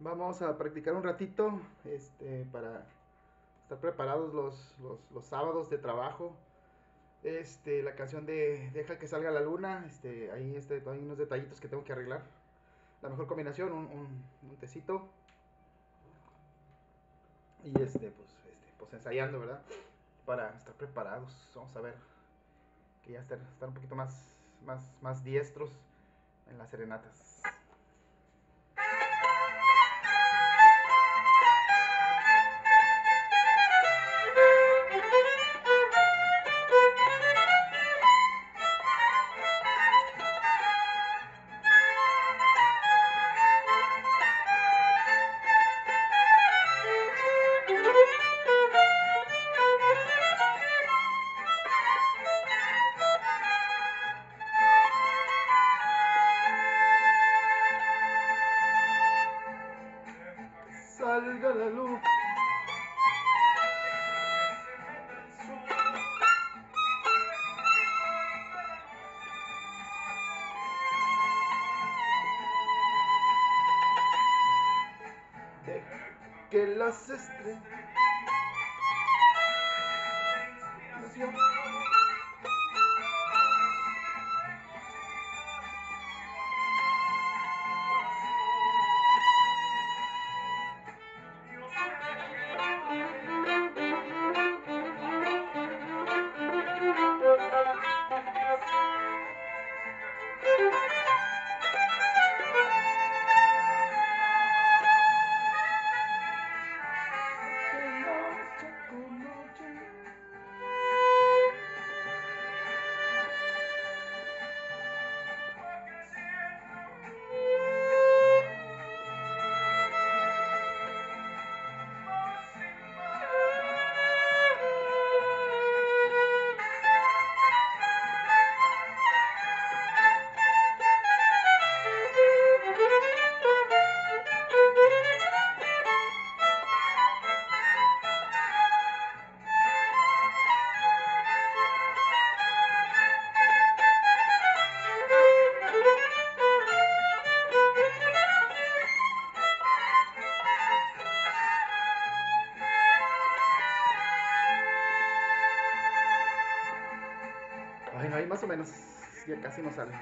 Vamos a practicar un ratito este, para estar preparados los, los, los sábados de trabajo. Este, la canción de Deja que salga la luna, este, ahí este, hay unos detallitos que tengo que arreglar. La mejor combinación, un, un, un tecito. Y este, pues, este, pues ensayando, ¿verdad? Para estar preparados. Vamos a ver que ya estar, estar un poquito más, más, más diestros en las serenatas. Salga la luz. De que las estrellas Ay, no, ahí más o menos. Ya casi no sale.